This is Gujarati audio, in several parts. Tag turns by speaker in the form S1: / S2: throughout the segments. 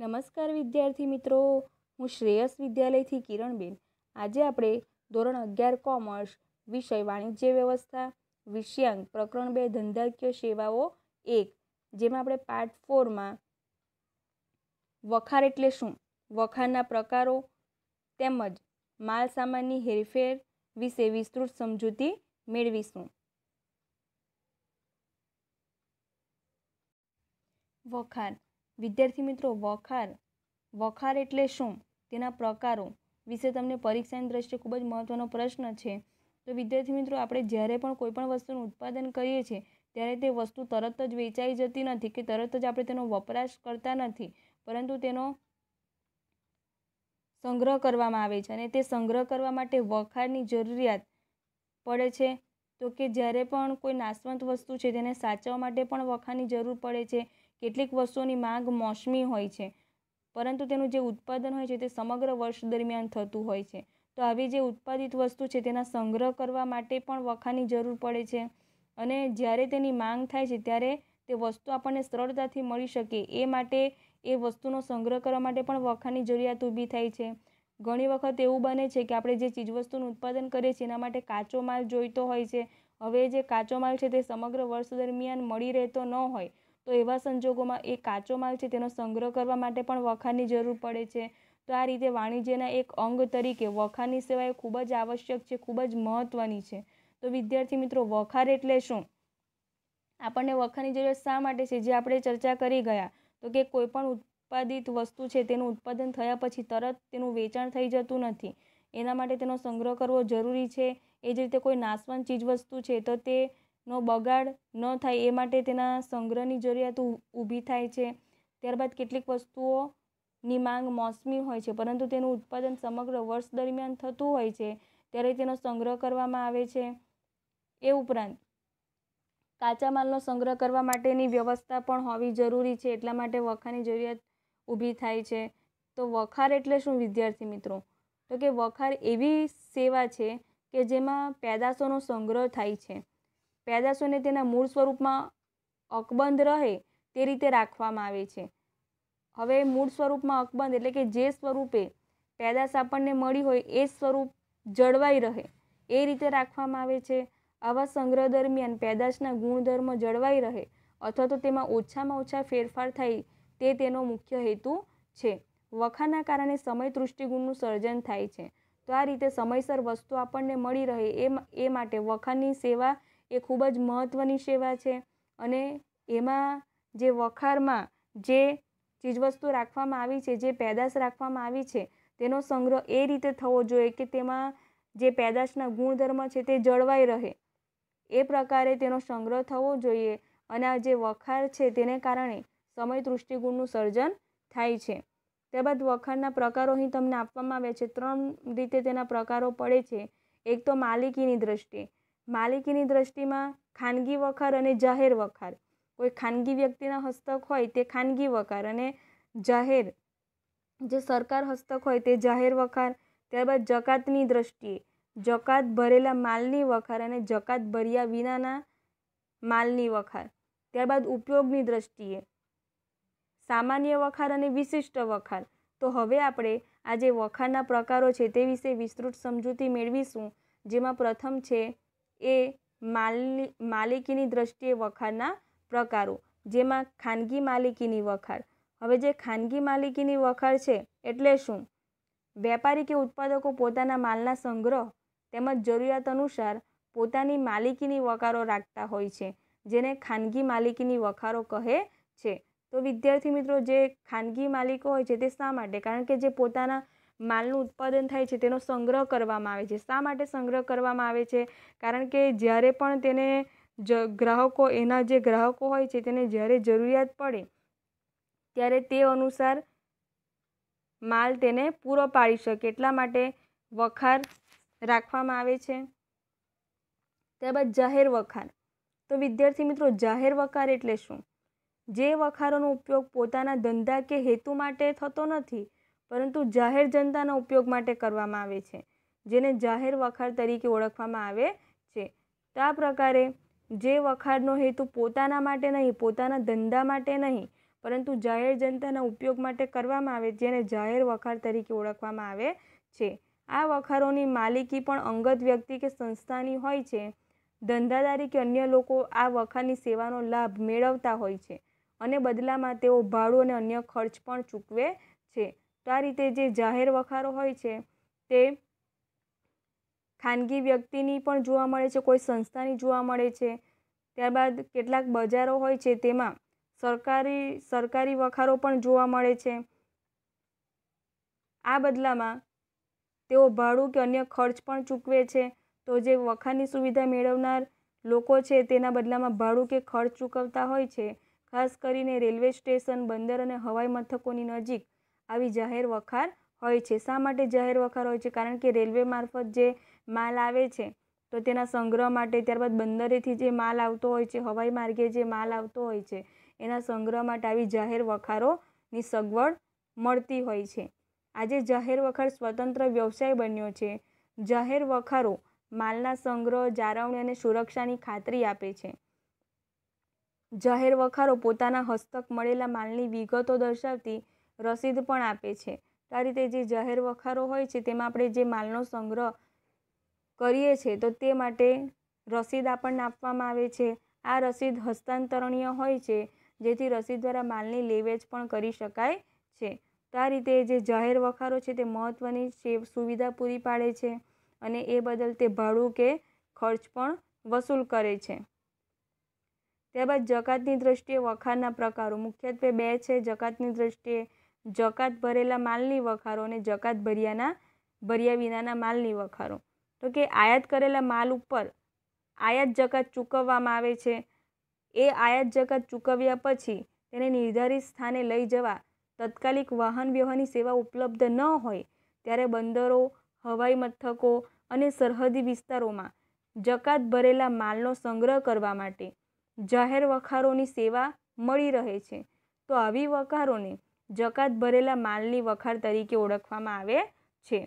S1: નમસ્કાર વિદ્યાર્થી મિત્રો. હું શ્રેયસ વિદ્યાલયથી કિરણબેન. આજે આપણે ધોરણ અગિયાર કોમર્સ, વિષય વાણિજ્ય વ્યવસ્થા, વિષયાંક પ્રકરણ બે ધંધાકીય સેવાઓ એક, જેમાં આપણે પાર્ટ ફોરમાં વખાર એટલે શું? વખારના પ્રકારો તેમજ માલ સામાનની હેરફેર વિશે વિસ્તૃત સમજૂતી મેળવીશું. વખાર. વિદ્યાર્થી મિત્રો, વખાર. વખાર એટલે શું? તેના પ્રકારો વિશે તમને પરીક્ષાની દ્રષ્ટિએ ખૂબ જ મહત્વનો પ્રશ્ન છે. તો વિદ્યાર્થી મિત્રો, આપણે જ્યારે પણ કોઈપણ વસ્તુનું ઉત્પાદન કરીએ છીએ, ત્યારે તે વસ્તુ તરત જ વેચાઈ જતી નથી કે તરત જ આપણે તેનો વપરાશ કરતા નથી, પરંતુ તેનો સંગ્રહ કરવામાં આવે છે અને તે સંગ્રહ કરવા માટે વખારની જરૂરિયાત પડે છે. તો કે જ્યારે પણ કોઈ નાશવંત વસ્તુ છે, તેને સાચવવા માટે પણ વખારની જરૂર પડે છે. કેટલીક વસ્તુઓની માંગ મોસમી હોય છે, પરંતુ તેનું જે ઉત્પાદન હોય છે તે સમગ્ર વર્ષ દરમિયાન થતું હોય છે. તો આવી જે ઉત્પાદિત વસ્તુ છે તેના સંગ્રહ કરવા માટે પણ વખાની જરૂર પડે છે અને જ્યારે તેની માંગ થાય છે ત્યારે તે વસ્તુ આપણને સરળતાથી મળી શકે, એ માટે એ વસ્તુનો સંગ્રહ કરવા માટે પણ વખાની જરૂરિયાત ઊભી થાય છે. ઘણી વખત એવું બને છે કે આપણે જે ચીજવસ્તુનું ઉત્પાદન કરીએ છીએ એના માટે કાચો માલ જોઈતો હોય છે. હવે જે કાચો માલ છે તે સમગ્ર વર્ષ દરમિયાન મળી રહેતો ન હોય તો એવા સંજોગોમાં એ કાચો માલ છે તેનો સંગ્રહ કરવા માટે પણ વખાણની જરૂર પડે છે. તો આ રીતે વાણિજ્યના એક અંગ તરીકે વખાણની સેવા એ ખૂબ જ આવશ્યક છે, ખૂબ જ મહત્ત્વની છે. તો વિદ્યાર્થી મિત્રો વખાર એટલે શું? આપણને વખાણની જરૂરિયાત શા માટે છે? જે આપણે ચર્ચા કરી ગયા. તો કે કોઈપણ ઉત્પાદિત વસ્તુ છે તેનું ઉત્પાદન થયા પછી તરત તેનું વેચાણ થઈ જતું નથી. એના માટે તેનો સંગ્રહ કરવો જરૂરી છે. એ જ રીતે કોઈ નાશવંત ચીજવસ્તુ છે તો તે નો બગાડ ન થાય એ માટે તેના સંગ્રહની જરૂરિયાત ઊભી થાય છે. ત્યારબાદ કેટલીક વસ્તુઓની માંગ મોસમી હોય છે, પરંતુ તેનું ઉત્પાદન સમગ્ર વર્ષ દરમિયાન થતું હોય છે, ત્યારે તેનો સંગ્રહ કરવામાં આવે છે. એ ઉપરાંત, કાચા માલનો સંગ્રહ કરવા માટેની વ્યવસ્થા પણ હોવી જરૂરી છે, એટલા માટે વખારની જરૂરિયાત ઊભી થાય છે. તો વખાર એટલે શું, વિદ્યાર્થી મિત્રો? તો કે વખાર એવી સેવા છે કે જેમાં પેદાશોનો સંગ્રહ થાય છે. પેદાશોને તેના મૂળ સ્વરૂપમાં અકબંધ રહે તે રીતે રાખવામાં આવે છે. હવે મૂળ સ્વરૂપમાં અકબંધ એટલે કે જે સ્વરૂપે પેદાશ આપણને મળી હોય એ સ્વરૂપ જળવાઈ રહે એ રીતે રાખવામાં આવે છે. આવા સંગ્રહ દરમિયાન પેદાશના ગુણધર્મ જળવાઈ રહે અથવા તો તેમાં ઓછામાં ઓછા ફેરફાર થાય તે તેનો મુખ્ય હેતુ છે. વખાના કારણે સમય દૃષ્ટિગુણનું સર્જન થાય છે. તો આ રીતે સમયસર વસ્તુ આપણને મળી રહે એ એ માટે વખાણની સેવા એ ખૂબ જ મહત્ત્વની સેવા છે. અને એમાં જે વખારમાં જે ચીજવસ્તુ રાખવામાં આવી છે, જે પેદાશ રાખવામાં આવી છે, તેનો સંગ્રહ એ રીતે થવો જોઈએ કે તેમાં જે પેદાશના ગુણધર્મ છે તે જળવાઈ રહે. એ પ્રકારે તેનો સંગ્રહ થવો જોઈએ અને આ જે વખાર છે તેને કારણે સમય દૃષ્ટિગુણનું સર્જન થાય છે. ત્યારબાદ વખારના પ્રકારો અહીં તમને આપવામાં આવ્યા છે. ત્રણ રીતે તેના પ્રકારો પડે છે. એક તો માલિકીની દ્રષ્ટિએ. માલિકીની દ્રષ્ટિમાં ખાનગી વખાર અને જાહેર વખાર. કોઈ ખાનગી વ્યક્તિના હસ્તક હોય તે ખાનગી વખાર અને જાહેર. જે સરકાર હસ્તક હોય તે જાહેર વખાર. ત્યારબાદ જકાતની દ્રષ્ટિએ. જકાત ભરેલા માલની વખાર અને જકાત ભર્યા વિનાના માલની વખાર. ત્યારબાદ ઉપયોગની દ્રષ્ટિએ. સામાન્ય વખાર અને વિશિષ્ટ વખાર. તો હવે આપણે આ જે વખારના પ્રકારો છે તે વિશે વિસ્તૃત સમજૂતી મેળવીશું, જેમાં પ્રથમ છે એ માલની, માલિકીની દ્રષ્ટિએ વખારના પ્રકારો, જેમાં ખાનગી માલિકીની વખાર હવે જે ખાનગી માલિકીની વખાર છે, એટલે શું? વેપારી કે ઉત્પાદકો પોતાના માલના સંગ્રહ તેમજ જરૂરિયાત અનુસાર પોતાની માલિકીની વકારો રાખતા હોય છે, જેને ખાનગી માલિકીની વખારો કહે છે. તો વિદ્યાર્થી મિત્રો, જે ખાનગી માલિકો હોય છે, તે શા માટે? કારણ કે જે પોતાના માલનું ઉત્પાદન થાય છે, તેનો સંગ્રહ કરવામાં આવે છે. શા માટે સંગ્રહ કરવામાં આવે છે? કારણ કે જ્યારે પણ તેને જ, ગ્રાહકો, એના જે ગ્રાહકો હોય છે, તેને જ્યારે જરૂરિયાત પડે, ત્યારે તે અનુસાર માલ તેને પૂરો પાડી શકે. એટલા માટે વખાર રાખવામાં આવે છે. ત્યારબાદ જાહેર વખાર. તો વિદ્યાર્થી મિત્રો, જાહેર વખાર એટલે શું? જે વખારોનો ઉપયોગ પોતાના ધંધા કે હેતુ માટે થતો નથી પરંતુ જાહેર જનતાના ઉપયોગ માટે કરવામાં આવે છે, જેને જાહેર વખાર તરીકે ઓળખવામાં આવે છે. તો આ પ્રકારે, જે વખાણનો હેતુ પોતાના માટે નહીં, પોતાના ધંધા માટે નહીં, પરંતુ જાહેર જનતાના ઉપયોગ માટે કરવામાં આવે, જેને જાહેર વખાર તરીકે ઓળખવામાં આવે છે. આ વખારોની માલિકી પણ અંગત વ્યક્તિ કે સંસ્થાની હોય છે. ધંધાદારી કે અન્ય લોકો આ વખારની સેવાનો લાભ મેળવતા હોય છે અને બદલામાં તેઓ ભાડું અને અન્ય ખર્ચ પણ ચૂકવે છે. આ રીતે જે જાહેર વખારો હોય છે, તે ખાનગી વ્યક્તિની પણ જોવા મળે છે, કોઈ સંસ્થાની જોવા મળે છે. ત્યારબાદ કેટલાક બજારો હોય છે, તેમાં સરકારી સરકારી વખારો પણ જોવા મળે છે. આ બદલામાં તેઓ ભાડું કે અન્ય ખર્ચ પણ ચૂકવે છે. તો જે વખારની સુવિધા મેળવનાર લોકો છે, તેના બદલામાં ભાડું કે ખર્ચ ચૂકવતા હોય છે. ખાસ કરીને રેલવે સ્ટેશન, બંદર અને હવાઈ મથકોની નજીક આવી જાહેર વખાર હોય છે. શા માટે જાહેર વખાર હોય છે? કારણ કે રેલવે મારફત જે માલ આવે છે, તો તેના સંગ્રહ માટે ત્યારબાદ બંદરેથી જે માલ આવતો હોય છે, હવાઈ માર્ગે જે માલ આવતો હોય છે, એના સંગ્રહ માટે આવી જાહેર વખારોની સગવડ મળતી હોય છે. આજે જાહેર વખાર સ્વતંત્ર વ્યવસાય બન્યો છે. જાહેર વખારો માલના સંગ્રહ, જાળવણી અને સુરક્ષાની ખાતરી આપે છે. જાહેર વખારો પોતાના હસ્તક મળેલા માલની વિગતો દર્શાવતી રસીદ પણ આપે છે. આ રીતે જે જાહેર વખારો હોય છે, તેમાં આપણે જે માલનો સંગ્રહ કરીએ છીએ, તો તે માટે રસીદ આપણને આપવામાં આવે છે. આ રસીદ હસ્તાંતરણીય હોય છે, જેથી રસીદ દ્વારા માલની લેવેચ પણ કરી શકાય છે. તો આ રીતે જે જાહેર વખારો છે, તે મહત્ત્વની સુવિધા પૂરી પાડે છે અને એ બદલ તે ભાડું કે ખર્ચ પણ વસૂલ કરે છે. ત્યારબાદ જકાતની દ્રષ્ટિએ વખારના પ્રકારો. મુખ્યત્વે બે છે, જકાતની દ્રષ્ટિએ જકાત ભરેલા માલની વખારો અને જકાત ભર્યાના, ભર્યા વિનાના માલની વખારો. તો કે આયાત કરેલા માલ ઉપર આયાત જકાત ચૂકવવામાં આવે છે. એ આયાત જકાત ચૂકવ્યા પછી તેને નિર્ધારિત સ્થાને લઈ જવા તત્કાલિક વાહન વ્યવહારની સેવા ઉપલબ્ધ ન હોય ત્યારે બંદરો, હવાઈ મથકો અને સરહદી વિસ્તારોમાં જકાત ભરેલા માલનો સંગ્રહ કરવા માટે જાહેર વખારોની સેવા મળી રહે છે. તો આવી વખારોને જકાત ભરેલા માલની વખાર તરીકે ઓળખવામાં આવે છે.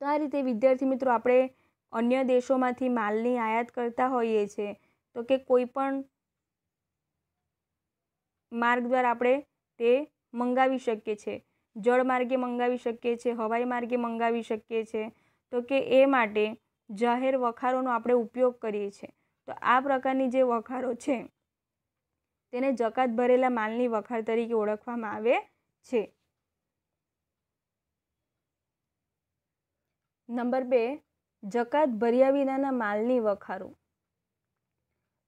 S1: તો આ રીતે વિદ્યાર્થી મિત્રો, આપણે અન્ય દેશોમાંથી માલની આયાત કરતા હોઈએ છીએ, તો કે કોઈ પણ માર્ગ દ્વારા આપણે તે મંગાવી શકીએ છીએ. જળ માર્ગે મંગાવી શકીએ છીએ, હવાઈ માર્ગે મંગાવી શકીએ છીએ, તો કે એ માટે જાહેર વખારોનો આપણે ઉપયોગ કરીએ છીએ. તો આ પ્રકારની જે વખારો છે તેને જકાત ભરેલા માલની વખાર તરીકે ઓળખવામાં આવે છે. નંબર બે, જકાત ભર્યા વિનાના માલની વખારો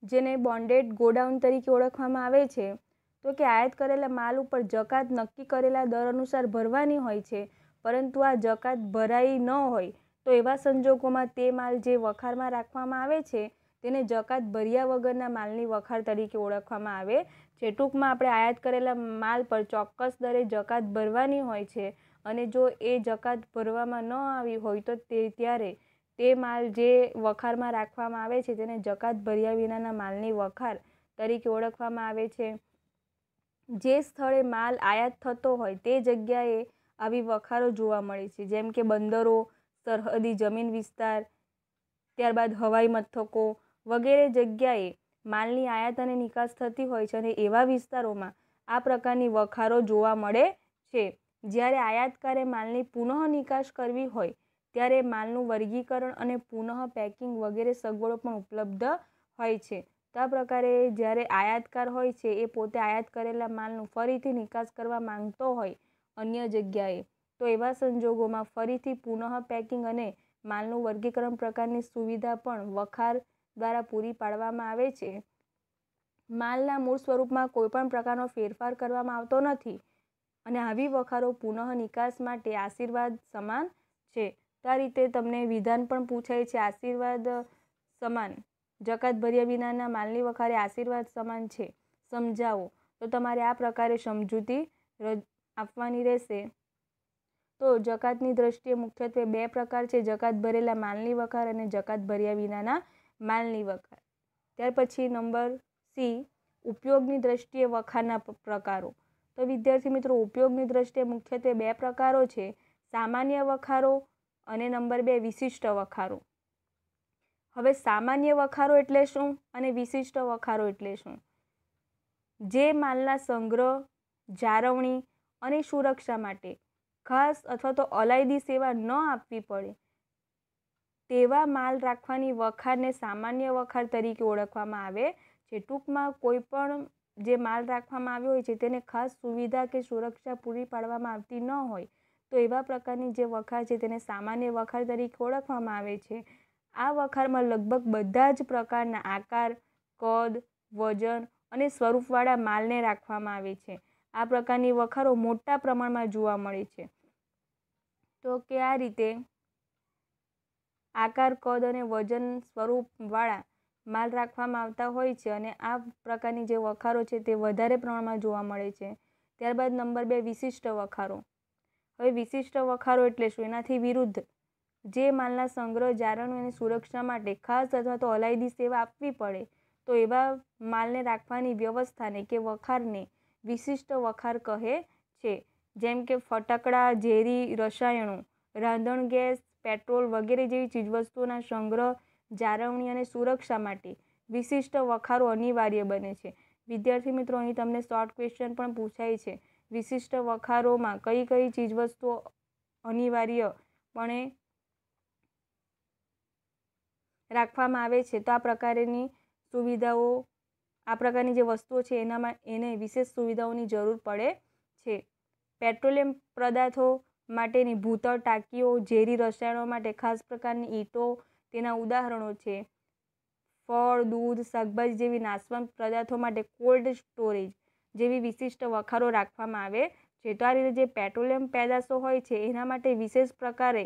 S1: જેને બોન્ડેડ ગોડાઉન તરીકે ઓળખવામાં આવે છે. તો કે આયાત કરેલા માલ ઉપર જકાત નક્કી કરેલા દર અનુસાર ભરવાની હોય છે. પરંતુ આ જકાત ભરાઈ ન હોય તો એવા સંજોગોમાં તે માલ જે વખારમાં રાખવામાં આવે છે તેને જકાત ભર્યા વગરના માલની વખાર તરીકે ઓળખવામાં આવે છે. ટૂંકમાં આપણે આયાત કરેલા માલ પર ચોક્કસ દરે જકાત ભરવાની હોય છે અને જો એ જકાત ભરવામાં ન આવી હોય તો તે ત્યારે તે માલ જે વખારમાં રાખવામાં આવે છે તેને જકાત ભર્યા વિનાના માલની વખાર તરીકે ઓળખવામાં આવે છે. જે સ્થળે માલ આયાત થતો હોય તે જગ્યાએ આવી વખારો જોવા મળે છે. જેમ કે બંદરો, સરહદી જમીન વિસ્તાર, ત્યારબાદ હવાઈ મથકો વગેરે જગ્યાએ માલની આયાત અને નિકાસ થતી હોય છે અને એવા વિસ્તારોમાં આ પ્રકારની વખારો જોવા મળે છે. જ્યારે આયાતકારે માલની પુનઃ નિકાસ કરવી હોય, ત્યારે માલનું વર્ગીકરણ અને પુનઃ પેકિંગ વગેરે સગવડો પણ ઉપલબ્ધ હોય છે. તો આ પ્રકારે જ્યારે આયાતકાર હોય છે, એ પોતે આયાત કરેલા માલનું ફરીથી નિકાસ કરવા માંગતો હોય અન્ય જગ્યાએ, તો એવા સંજોગોમાં ફરીથી પુનઃ પેકિંગ અને માલનું વર્ગીકરણ પ્રકારની સુવિધા પણ વખાર દ્વારા પૂરી પાડવામાં આવે છે. માલના મૂળ સ્વરૂપમાં કોઈપણ પ્રકારનો ફેરફાર કરવામાં આવતો નથી અને આવી વખારો પુનઃ નિકાસ માટે આશીર્વાદ સમાન છે. તો આ રીતે તમને વિધાન પણ પૂછાય છે, આશીર્વાદ સમાન? જકાત ભર્યા વિનાના માલની વખારે આશીર્વાદ સમાન છે? સમજાવો. તો તમારે આ પ્રકારે સમજૂતી આપવાની રહેશે. તો જકાતની દ્રષ્ટિએ મુખ્યત્વે બે પ્રકાર છે, જકાત ભરેલા માલની વખાર અને જકાત ભર્યા વિનાના માલની વખાર ત્યાર પછી નંબર સી, ઉપયોગની દ્રષ્ટિએ વખારના પ્રકારો. તો વિદ્યાર્થી મિત્રો, ઉપયોગની દ્રષ્ટિએ મુખ્યત્વે બે પ્રકારો છે. સામાન્ય વખારો અને નંબર બે, વિશિષ્ટ વખારો. હવે સામાન્ય વખારો એટલે શું અને વિશિષ્ટ વખારો એટલે શું? જે માલના સંગ્રહ, જાળવણી અને સુરક્ષા માટે ખાસ અથવા તો અલાયદી સેવા ન આપવી પડે તેવા માલ રાખવાની વખારને સામાન્ય વખાર તરીકે ઓળખવામાં આવે છે. ટૂંકમાં કોઈ પણ જે માલ રાખવામાં આવ્યો હોય છે તેને ખાસ સુવિધા કે સુરક્ષા પૂરી પાડવામાં આવતી ન હોય તો એવા પ્રકારની જે વખાર છે તેને સામાન્ય વખાર તરીકે ઓળખવામાં આવે છે. આ વખારમાં લગભગ બધા જ પ્રકારના આકાર, કદ, વજન અને સ્વરૂપવાળા માલને રાખવામાં આવે છે. આ પ્રકારની વખારો મોટા પ્રમાણમાં જોવા મળે છે. તો કે આ રીતે આકાર, કદ અને વજન સ્વરૂપવાળા માલ રાખવામાં આવતા હોય છે અને આ પ્રકારની જે વખારો છે તે વધારે પ્રમાણમાં જોવા મળે છે. ત્યારબાદ નંબર બે, વિશિષ્ટ વખારો. હવે વિશિષ્ટ વખારો એટલે શું? એનાથી વિરુદ્ધ. જે માલના સંગ્રહ જાળવણી અને સુરક્ષા માટે ખાસ અથવા તો અલાયદી સેવા આપવી પડે, તો એવા માલને રાખવાની વ્યવસ્થાને કે વખારને વિશિષ્ટ વખાર કહે છે. જેમ કે ફટાકડા, ઝેરી, રસાયણો, રાંધણ ગેસ પેટ્રોલ વગેરે જેવી ચીજવસ્તુઓના સંગ્રહ, જાળવણી અને સુરક્ષા માટે વિશિષ્ટ વખારો અનિવાર્ય બને છે. વિદ્યાર્થી મિત્રો, અહીં તમને શોર્ટ ક્વેશ્ચન પણ પૂછાય છે. વિશિષ્ટ વખારોમાં કઈ કઈ ચીજવસ્તુઓ અનિવાર્યપણે રાખવામાં આવે છે? તો આ પ્રકારની સુવિધાઓ, આ પ્રકારની જે વસ્તુઓ છે, એનામાં એને વિશેષ સુવિધાઓની જરૂર પડે છે. પેટ્રોલિયમ પદાર્થો માટેની ભૂતળ ટાંકીઓ, ઝેરી રસાયણો માટે ખાસ પ્રકારની ઈંટો, તેના ઉદાહરણો છે. ફળ, દૂધ, શાકભાજી જેવી નાશવંત પદાર્થો માટે કોલ્ડ સ્ટોરેજ જેવી વિશિષ્ટ વખારો રાખવામાં આવે. છે તો આ રીતે જે પેટ્રોલિયમ પેદાશો હોય છે, એના માટે વિશેષ પ્રકારે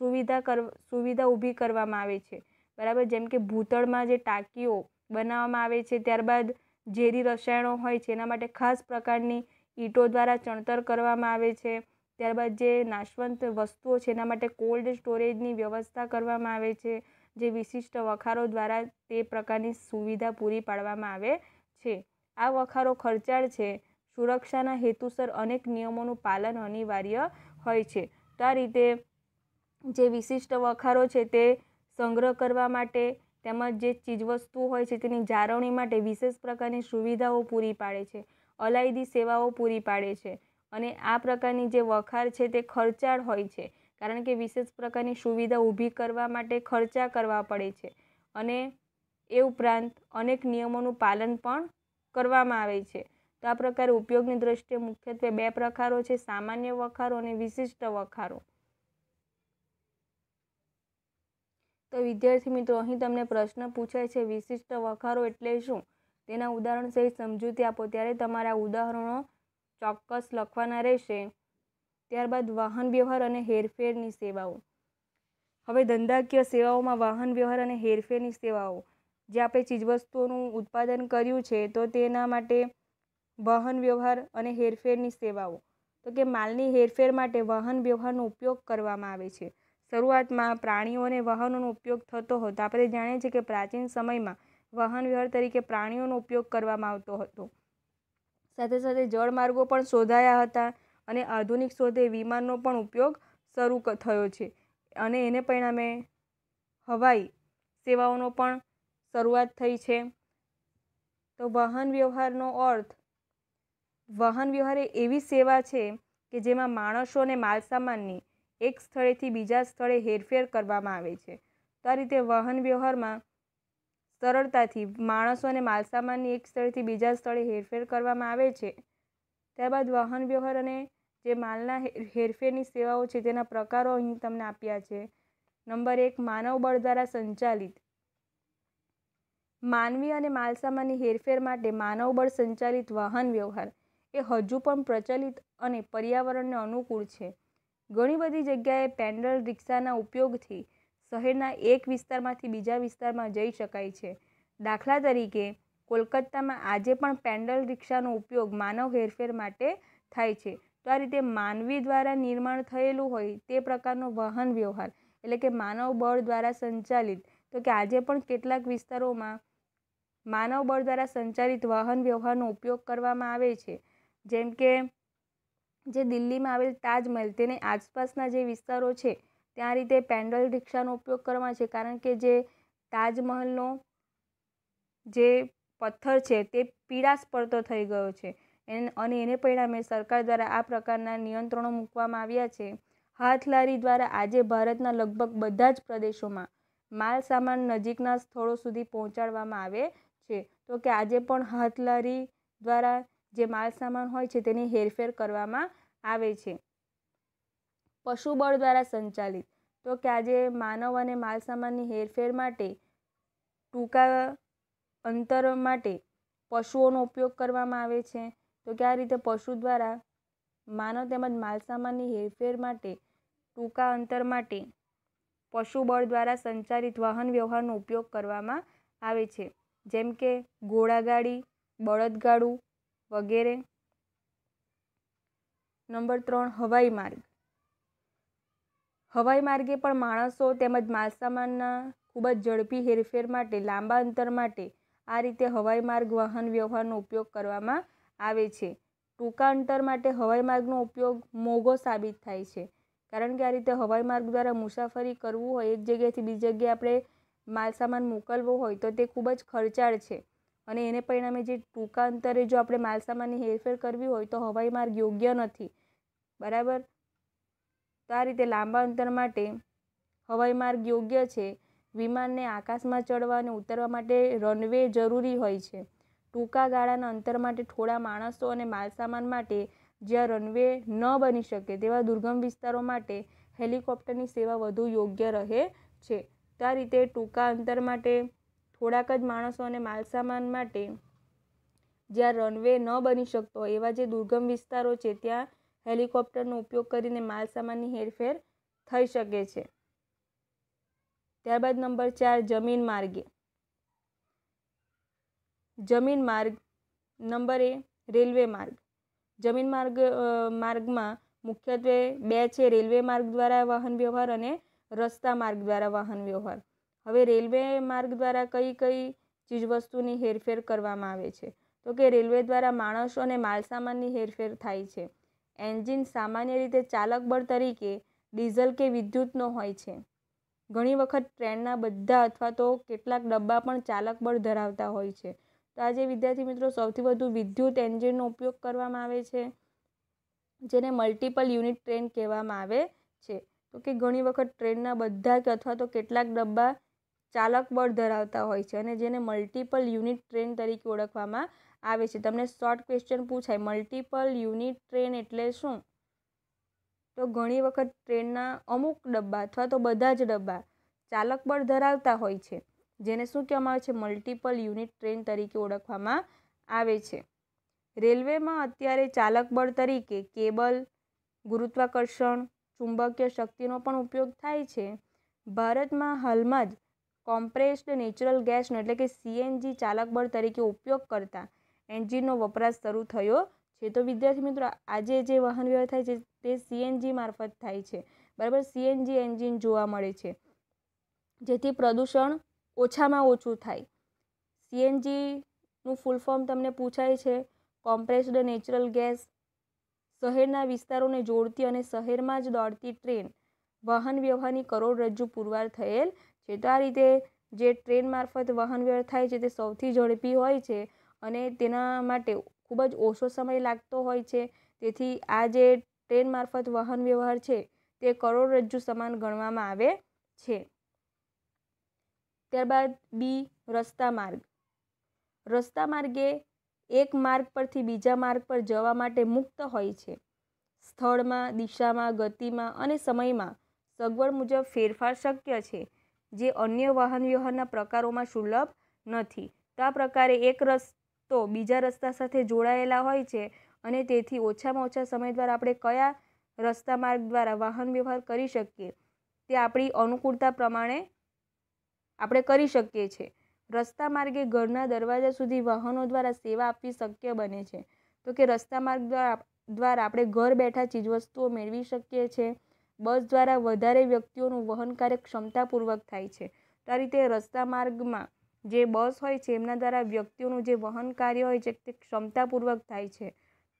S1: સુવિધા કર, સુવિધા ઊભી કરવામાં આવે છે. બરાબર? જેમ કે ભૂતળમાં જે ટાંકીઓ બનાવવામાં આવે છે, ત્યારબાદ ઝેરી રસાયણો હોય છે, એના માટે ખાસ પ્રકારની ઈંટો દ્વારા ચણતર કરવામાં આવે છે. ત્યારબાદ જે નાશવંત વસ્તુઓ છે, એના માટે કોલ્ડ સ્ટોરેજની વ્યવસ્થા કરવામાં આવે છે, જે વિશિષ્ટ વખારો દ્વારા તે પ્રકારની સુવિધા પૂરી પાડવામાં આવે છે. આ વખારો ખર્ચાળ છે, સુરક્ષાના હેતુસર અનેક નિયમોનું પાલન અનિવાર્ય હોય છે. તો આ રીતે જે વિશિષ્ટ વખારો છે, તે સંગ્રહ કરવા માટે તેમજ જે ચીજવસ્તુઓ હોય છે, તેની જાળવણી માટે વિશેષ પ્રકારની સુવિધાઓ પૂરી પાડે છે. અલાયદી સેવાઓ પૂરી પાડે છે. અને આ પ્રકારની જે વખાર છે તે ખર્ચાળ હોય છે. કારણ કે વિશેષ પ્રકારની સુવિધા ઊભી કરવા માટે ખર્ચા કરવા પડે છે. અને એ ઉપરાંત અનેક નિયમોનું પાલન પણ કરવામાં આવે છે. તો આ પ્રકારે ઉપયોગની દ્રષ્ટિએ મુખ્યત્વે બે પ્રકારો છે, સામાન્ય વખારો અને વિશિષ્ટ વખારો. તો વિદ્યાર્થી મિત્રો, અહીં તમને પ્રશ્ન પૂછાય છે, વિશિષ્ટ વખારો એટલે શું? તેના ઉદાહરણ સહિત સમજૂતી આપો. ત્યારે તમારા ઉદાહરણો ચોક્કસ લખવાના રહેશે. ત્યારબાદ વાહન વ્યવહાર અને હેરફેરની સેવાઓ. હવે ધંધાકીય સેવાઓમાં વાહન વ્યવહાર અને હેરફેરની સેવાઓ. જે આપણે ચીજવસ્તુઓનું ઉત્પાદન કર્યું છે, તો તેના માટે વાહન વ્યવહાર અને હેરફેરની સેવાઓ. તો કે માલની હેરફેર માટે વાહન વ્યવહારનો ઉપયોગ કરવામાં આવે છે. શરૂઆતમાં પ્રાણીઓ અને વાહનોનો ઉપયોગ થતો હતો. આપણે જાણીએ છીએ કે પ્રાચીન સમયમાં વાહન વ્યવહાર તરીકે પ્રાણીઓનો ઉપયોગ કરવામાં આવતો હતો. સાથે સાથે જળમાર્ગો પણ શોધાયા હતા અને આધુનિક શોધે વિમાનનો પણ ઉપયોગ શરૂ થયો છે. અને એને પરિણામે હવાઈ સેવાઓનો પણ શરૂઆત થઈ છે. તો વાહન વ્યવહારનો અર્થ, વાહન વ્યવહાર એ એવી સેવા છે કે જેમાં માણસો અને માલસામાનની એક સ્થળેથી બીજા સ્થળે હેરફેર કરવામાં આવે છે. તો આ રીતે વાહન વ્યવહારમાં સરળતાથી માણસો અને માલસામાનની એક સ્થળેથી બીજા સ્થળે હેરફેર કરવામાં આવે છે. ત્યારબાદ વાહન વ્યવહાર અને જે માલના હેરફેરની સેવાઓ છે તેના પ્રકારો અહીં તમને આપ્યા છે. નંબર એક, માનવ બળ દ્વારા સંચાલિત. માનવી અને માલસામાનની હેરફેર માટે માનવબળ સંચાલિત વાહન વ્યવહાર એ હજુ પણ પ્રચલિત અને પર્યાવરણને અનુકૂળ છે. ઘણી બધી જગ્યાએ પેન્ડલ રિક્ષાના ઉપયોગથી શહેરના એક વિસ્તારમાંથી બીજા વિસ્તારમાં જઈ શકાય છે. દાખલા તરીકે, કોલકાતામાં આજે પણ પેન્ડલ રિક્ષાનો ઉપયોગ માનવ હેરફેર માટે થાય છે. તો આ રીતે માનવી દ્વારા નિર્માણ થયેલું હોય તે પ્રકારનો વાહન વ્યવહાર, એટલે કે માનવ બળ દ્વારા સંચાલિત, તો કે આજે પણ કેટલાક વિસ્તારોમાં માનવ બળ દ્વારા સંચાલિત વાહન વ્યવહારનો ઉપયોગ કરવામાં આવે છે. જેમ કે, જે દિલ્હીમાં આવેલ તાજમહેલ, તેની આસપાસના જે વિસ્તારો છે ત્યાં રીતે પેન્ડલ રિક્ષાનો ઉપયોગ કરવામાં છે. કારણ કે જે તાજમહલનો જે પથ્થર છે તે પીળાશ પડતો થઈ ગયો છે. અને એને પરિણામે સરકાર દ્વારા આ પ્રકારના નિયંત્રણો મૂકવામાં આવ્યા છે. હાથલારી દ્વારા આજે ભારતના લગભગ બધા જ પ્રદેશોમાં માલ સામાન નજીકના સ્થળો સુધી પહોંચાડવામાં આવે છે. તો કે આજે પણ હાથલારી દ્વારા જે માલ સામાન હોય છે તેની હેરફેર કરવામાં આવે છે. પશુબળ દ્વારા સંચાલિત તો કે આજે માનવ અને માલ સામાનની હેરફેર માટે, ટૂંકા અંતર માટે પશુઓનો ઉપયોગ કરવામાં આવે છે. તો કે આ રીતે પશુ દ્વારા માનવ તેમજ માલસામાનની હેરફેર માટે, ટૂંકા અંતર માટે પશુ બળ દ્વારા સંચાલિત વાહન વ્યવહારનો ઉપયોગ કરવામાં આવે છે. જેમ કે ઘોડાગાડી, બળદગાડું વગેરે. નંબર ત્રણ, હવાઈ માર્ગ. હવાઈ માર્ગે પણ માણસો તેમજ માલસામાનના ખૂબ જ ઝડપી હેરફેર માટે, લાંબા અંતર માટે આ રીતે હવાઈ માર્ગ વાહન વ્યવહારનો ઉપયોગ કરવામાં આવે છે. ટૂંકા અંતર માટે હવાઈ માર્ગનો ઉપયોગ મોંઘો સાબિત થાય છે. કારણ કે આ રીતે હવાઈ માર્ગ દ્વારા મુસાફરી કરવું હોય, એક જગ્યાએથી બીજી જગ્યાએ આપણે માલસામાન મોકલવો હોય, તો તે ખૂબ જ ખર્ચાળ છે. અને એને પરિણામે જે ટૂંકા અંતરે જો આપણે માલસામાનની હેરફેર કરવી હોય, તો હવાઈ માર્ગ યોગ્ય નથી. બરાબર? તો આ રીતે લાંબા અંતર માટે હવાઈ માર્ગ યોગ્ય છે. વિમાનને આકાશમાં ચડવા અને ઉતરવા માટે રનવે જરૂરી હોય છે. ટૂંકા ગાળાના અંતર માટે થોડા માણસો અને માલસામાન માટે જ્યાં રનવે ન બની શકે તેવા દુર્ગમ વિસ્તારો માટે હેલિકોપ્ટરની સેવા વધુ યોગ્ય રહે છે. તો આ રીતે ટૂંકા અંતર માટે થોડાક જ માણસો અને માલસામાન માટે જ્યાં રનવે ન બની શકતો એવા જે દુર્ગમ વિસ્તારો છે ત્યાં હેલિકોપ્ટરનો ઉપયોગ કરીને માલસામાનની હેરફેર થઈ શકે છે. ત્યારબાદ નંબર ચાર, જમીન માર્ગે. જમીન માર્ગ નંબર એ, રેલવે માર્ગ. જમીન માર્ગ માર્ગમાં મુખ્યત્વે બે છે, રેલવે માર્ગ દ્વારા વાહન વ્યવહાર અને રસ્તા માર્ગ દ્વારા વાહન વ્યવહાર. હવે રેલવે માર્ગ દ્વારા કઈ કઈ ચીજવસ્તુની હેરફેર કરવામાં આવે છે? તો કે રેલવે દ્વારા માણસો અને માલસામાનની હેરફેર થાય છે. એન્જિન સામાન્ય રીતે ચાલક બળ તરીકે ડીઝલ કે વિદ્યુતનો હોય છે. ઘણી વખત ટ્રેનના બધા અથવા તો કેટલાક ડબ્બા પણ ચાલક બળ ધરાવતા હોય છે. તો આજે વિદ્યાર્થી મિત્રો સૌથી વધુ વિદ્યુત એન્જિનનો ઉપયોગ કરવામાં આવે છે, જેને મલ્ટિપલ યુનિટ ટ્રેન કહેવામાં આવે છે. તો કે ઘણી વખત ટ્રેનના બધા કે અથવા તો કેટલાક ડબ્બા ચાલક બળ ધરાવતા હોય છે અને જેને મલ્ટિપલ યુનિટ ટ્રેન તરીકે ઓળખવામાં આવે છે. તમને શોર્ટ ક્વેશ્ચન પૂછાય મલ્ટિપલ યુનિટ ટ્રેન એટલે શું? તો ઘણી વખત ટ્રેનના અમુક ડબ્બા અથવા તો બધા જ ડબ્બા ચાલક બળ ધરાવતા હોય છે, જેને શું કહેવામાં આવે છે? મલ્ટિપલ યુનિટ ટ્રેન તરીકે ઓળખવામાં આવે છે. રેલવેમાં અત્યારે ચાલક બળ તરીકે કેબલ, ગુરુત્વાકર્ષણ, ચુંબકીય શક્તિનો પણ ઉપયોગ થાય છે. ભારતમાં હાલમાં જ કોમ્પ્રેસ્ડ નેચરલ ગેસનો એટલે કે સીએનજી ચાલક બળ તરીકે ઉપયોગ કરતા એન્જિનનો વપરાશ શરૂ થયો છે. તો વિદ્યાર્થી મિત્રો, આજે જે વાહન વ્યવહાર થાય છે તે સીએનજી મારફત થાય છે. બરાબર? સીએનજી એન્જિન જોવા મળે છે. જેથી પ્રદૂષણ ઓછામાં ઓછું થાય. સીએનજીનું ફૂલ ફોર્મ તમને પૂછાય છે. કોમ્પ્રેસ્ડ નેચરલ ગેસ શહેરના વિસ્તારોને જોડતી અને શહેરમાં જ દોડતી ટ્રેન વાહન વ્યવહારની કરોડરજ્જુ પુરવાર થયેલ છે. તો આ રીતે જે ટ્રેન મારફત વાહન વ્યવહાર થાય છે તે સૌથી ઝડપી હોય છે. અને તેના માટે ખૂબ જ ઓછો સમય લાગતો હોય છે. તેથી આ જે ટ્રેન મારફત વાહન વ્યવહાર છે, તે કરોડરજ્જુ સમાન ગણવામાં આવે છે. ત્યારબાદ બી, રસ્તા માર્ગ. રસ્તા માર્ગે એક માર્ગ પરથી બીજા માર્ગ પર જવા માટે મુક્ત હોય છે. સ્થળમાં, દિશામાં, ગતિમાં અને સમયમાં સગવડ મુજબ ફેરફાર શક્ય છે, જે અન્ય વાહન વ્યવહારના પ્રકારોમાં સુલભ નથી. તો પ્રકારે એક રસ્તો બીજા રસ્તા સાથે જોડાયેલા હોય છે અને તેથી ઓછામાં ઓછા સમય દ્વારા આપણે કયા રસ્તા માર્ગ દ્વારા વાહન વ્યવહાર કરી શકીએ? તે આપણી અનુકૂળતા પ્રમાણે આપણે કરી શકીએ છીએ. રસ્તા માર્ગે ઘરના દરવાજા સુધી વાહનો દ્વારા સેવા આપવી શક્ય બને છે. તો કે રસ્તા માર્ગ દ્વારા દ્વારા આપણે ઘર બેઠા ચીજવસ્તુઓ મેળવી શકીએ છીએ બસ દ્વારા વધારે વ્યક્તિઓનું વહન કાર્ય ક્ષમતાપૂર્વક થાય છે. તો આ રીતે રસ્તા માર્ગમાં જે બસ હોય છે, એમના દ્વારા વ્યક્તિઓનું જે વહન કાર્ય હોય છે, તે ક્ષમતાપૂર્વક થાય છે.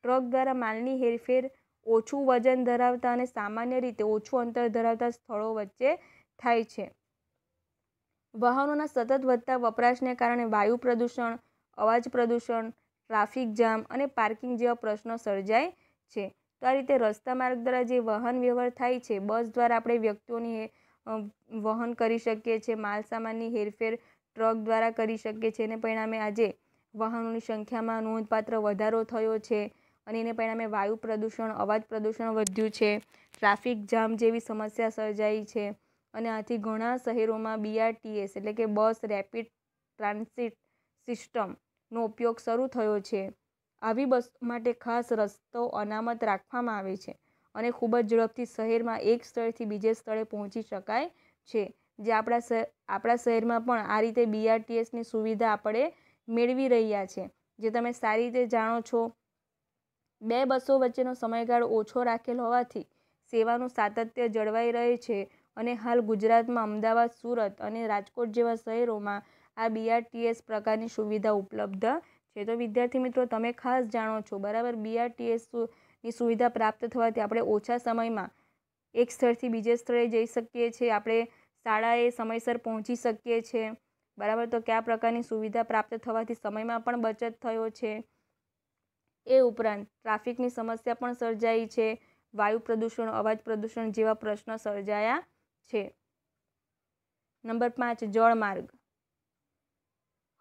S1: ટ્રક દ્વારા માલની હેરફેર ઓછું વજન ધરાવતા અને સામાન્ય રીતે ઓછું અંતર ધરાવતા સ્થળો વચ્ચે થાય છે. વાહનોના સતત વધતા વપરાશને કારણે વાયુ પ્રદૂષણ, અવાજ પ્રદૂષણ, ટ્રાફિક જામ અને પાર્કિંગ જેવા પ્રશ્નો સર્જાય છે. તો આ રીતે રસ્તા માર્ગ દ્વારા જે વાહન વ્યવહાર થાય છે, બસ દ્વારા આપણે વ્યક્તિઓની વહન કરી શકીએ છીએ માલ સામાનની હેરફેર ટ્રક દ્વારા કરી શકીએ છીએ એને પરિણામે આજે વાહનોની સંખ્યામાં નોંધપાત્ર વધારો થયો છે અને એને પરિણામે વાયુ પ્રદૂષણ, અવાજ પ્રદૂષણ વધ્યું છે. ટ્રાફિક જામ જેવી સમસ્યા સર્જાઈ છે અને આથી ઘણા શહેરોમાં બીઆરટીએસ એટલે કે બસ રેપિડ ટ્રાન્સિટ સિસ્ટમનો ઉપયોગ શરૂ થયો છે. આવી બસ માટે ખાસ રસ્તો અનામત રાખવામાં આવે છે અને ખૂબ જ ઝડપથી શહેરમાં એક સ્થળેથી બીજે સ્થળે પહોંચી શકાય છે. જે આપણા આપણા શહેરમાં પણ આ રીતે બીઆરટીએસની સુવિધા આપણે મેળવી રહ્યા છે. જે તમે સારી રીતે જાણો છો, બે બસો વચ્ચેનો સમયગાળો ઓછો રાખેલ હોવાથી સેવાનું સાતત્ય જળવાઈ રહે છે અને હાલ ગુજરાતમાં અમદાવાદ, સુરત અને રાજકોટ જેવા શહેરોમાં આ બીઆરટીએસ પ્રકારની સુવિધા ઉપલબ્ધ છે. તો વિદ્યાર્થી મિત્રો, તમે ખાસ જાણો છો, બરાબર? બીઆરટીએસની સુવિધા પ્રાપ્ત થવાથી આપણે ઓછા સમયમાં એક સ્થળથી બીજે સ્થળે જઈ શકીએ છીએ. આપણે શાળાએ સમયસર પહોંચી શકીએ છીએ બરાબર? તો કયા પ્રકારની સુવિધા પ્રાપ્ત થવાથી સમયમાં પણ બચત થયો છે? એ ઉપરાંત, ટ્રાફિકની સમસ્યા પણ સર્જાઈ છે. વાયુ પ્રદૂષણ, અવાજ પ્રદૂષણ જેવા પ્રશ્નો સર્જાયા છે. નંબર પાંચ, જળમાર્ગ.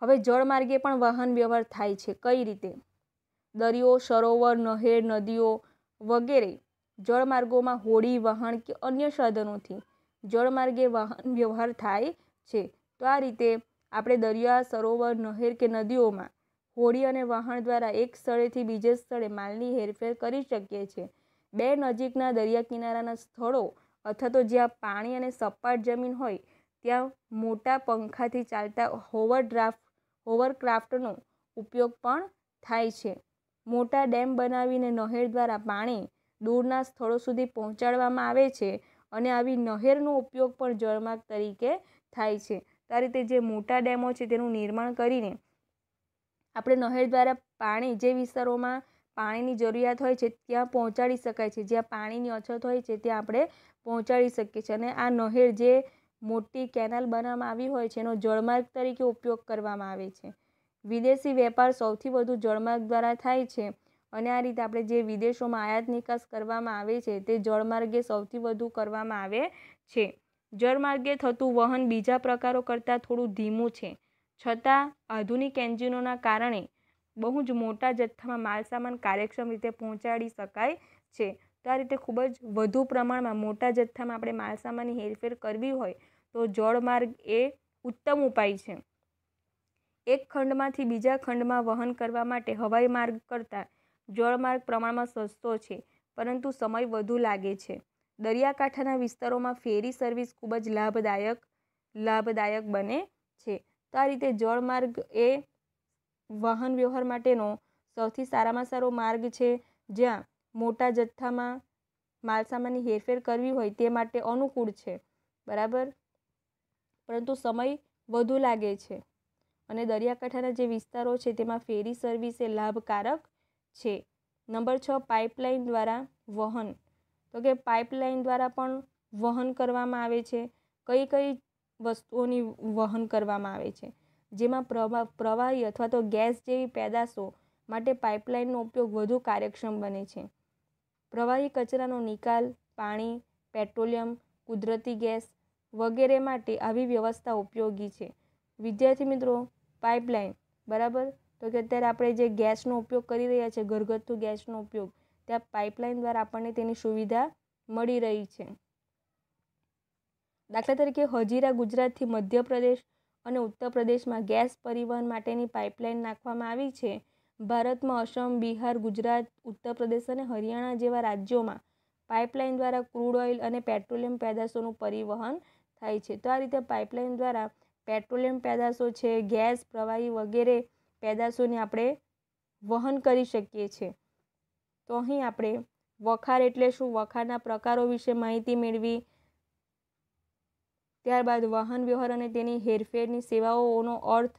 S1: હવે જળમાર્ગે પણ વાહન વ્યવહાર થાય છે. કઈ રીતે? દરિયો, સરોવર, નહેર, નદીઓ વગેરે જળમાર્ગોમાં હોડી વહાણ કે અન્ય સાધનોથી જળમાર્ગે વાહન વ્યવહાર થાય છે. તો આ રીતે આપણે દરિયા, સરોવર, નહેર કે નદીઓમાં હોડી અને વાહન દ્વારા એક સ્થળેથી બીજે સ્થળે માલની હેરફેર કરી શકીએ છીએ. બે નજીકના દરિયા કિનારાના સ્થળો અથવા તો જ્યાં પાણી અને સપાટ જમીન હોય, ત્યાં મોટા પંખાથી ચાલતા હોવર ડ્રાફ્ટ હોવરક્રાફ્ટનો ઉપયોગ પણ થાય છે. મોટા ડેમ બનાવીને નહેર દ્વારા પાણી દૂરના સ્થળો સુધી પહોંચાડવામાં આવે છે. અને આવી નહેરનો ઉપયોગ પણ જળમાર્ગ તરીકે થાય છે. તો આ રીતે જે મોટા ડેમો છે તેનું નિર્માણ કરીને આપણે નહેર દ્વારા પાણી જે વિસ્તારોમાં પાણીની જરૂરિયાત હોય છે ત્યાં પહોંચાડી શકાય છે. જ્યાં પાણીની અછત હોય છે ત્યાં આપણે પહોંચાડી શકીએ છીએ. અને આ નહેર જે મોટી કેનાલ બનાવવામાં આવી હોય છે એનો જળમાર્ગ તરીકે ઉપયોગ કરવામાં આવે છે. વિદેશી વેપાર સૌથી વધુ જળમાર્ગ દ્વારા થાય છે. અને આ રીતે આપણે જે વિદેશોમાં આયાત નિકાસ કરવામાં આવે છે, તે જળમાર્ગે સૌથી વધુ કરવામાં આવે છે. જળમાર્ગે થતું વહન બીજા પ્રકારો કરતાં થોડું ધીમું છે. છતાં, આધુનિક એન્જિનોના કારણે બહુ જ મોટા જથ્થામાં માલસામાન કાર્યક્ષમ રીતે પહોંચાડી શકાય છે. તો આ રીતે ખૂબ જ વધુ પ્રમાણમાં મોટા જથ્થામાં આપણે માલસામાનની હેરફેર કરવી હોય, તો જળમાર્ગ એ ઉત્તમ ઉપાય છે. એક ખંડમાંથી બીજા ખંડમાં વહન કરવા માટે હવાઈ માર્ગ કરતાં જળમાર્ગ પ્રમાણમાં સસ્તો છે, પરંતુ સમય વધુ લાગે છે. દરિયાકાંઠાના વિસ્તારોમાં ફેરી સર્વિસ ખૂબ જ લાભદાયક લાભદાયક બને છે. તો આ રીતે જળમાર્ગ એ વાહન વ્યવહાર માટેનો સૌથી સારામાં સારો માર્ગ છે, જ્યાં મોટા જથ્થામાં માલસામાનની હેરફેર કરવી હોય તે માટે અનુકૂળ છે. બરાબર? પરંતુ સમય વધુ લાગે છે. અને દરિયાકાંઠાના જે વિસ્તારો છે તેમાં ફેરી સર્વિસ એ લાભકારક છે. નંબર છ, પાઇપલાઇન દ્વારા વહન. તો કે પાઇપલાઇન દ્વારા પણ વહન કરવામાં આવે છે. કઈ કઈ વસ્તુઓની વહન કરવામાં આવે છે? જેમાં પ્રવા પ્રવાહી અથવા તો ગેસ જેવી પેદાશો માટે પાઇપલાઇનનો ઉપયોગ વધુ કાર્યક્ષમ બને છે. પ્રવાહી કચરાનો નિકાલ, પાણી, પેટ્રોલિયમ, કુદરતી ગેસ વગેરે માટે આવી વ્યવસ્થા ઉપયોગી છે. વિદ્યાર્થી મિત્રો, પાઇપલાઇન, બરાબર? તો કે અત્યારે આપણે જે ગેસનો ઉપયોગ કરી રહ્યા છીએ ઘરગથ્થુ ગેસનો ઉપયોગ, ત્યાં પાઇપલાઇન દ્વારા આપણને તેની સુવિધા મળી રહી છે. દાખલા તરીકે હજીરા ગુજરાતથી મધ્યપ્રદેશ અને ઉત્તર પ્રદેશમાં ગેસ પરિવહન માટેની પાઇપલાઇન નાખવામાં આવી છે. ભારતમાં અસમ, બિહાર, ગુજરાત ઉત્તર પ્રદેશ અને હરિયાણા જેવા રાજ્યોમાં પાઇપલાઇન દ્વારા ક્રૂડ ઓઇલ અને પેટ્રોલિયમ પેદાશોનું પરિવહન થાય છે. તો આ રીતે પાઇપલાઇન દ્વારા પેટ્રોલિયમ પેદાશો છે, ગેસ, પ્રવાહી વગેરે પેદાશોને આપણે વહન કરી શકીએ છીએ. તો અહીં આપણે વખાર એટલે શું? વખારના પ્રકારો વિશે માહિતી મેળવી, ત્યારબાદ વાહન વ્યવહાર અને તેની હેરફેરની સેવાઓનો અર્થ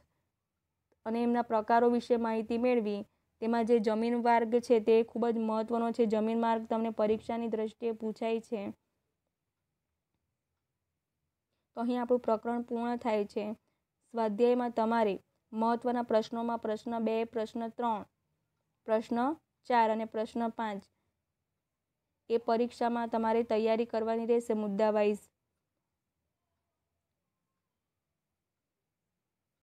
S1: અને એમના પ્રકારો વિશે માહિતી મેળવી. તેમાં જે જમીન માર્ગ છે તે ખૂબ જ મહત્વનો છે. જમીન માર્ગ તમને પરીક્ષાની દ્રષ્ટિએ પૂછાય છે. તો અહીં આપણું પ્રકરણ પૂર્ણ થાય છે. સ્વાધ્યાયમાં તમારે મહત્ત્વના પ્રશ્નોમાં પ્રશ્ન બે, પ્રશ્ન ત્રણ, પ્રશ્ન ચાર અને પ્રશ્ન પાંચ. એ પરીક્ષામાં તમારે તૈયારી કરવાની રહેશે મુદ્દા વાઇઝ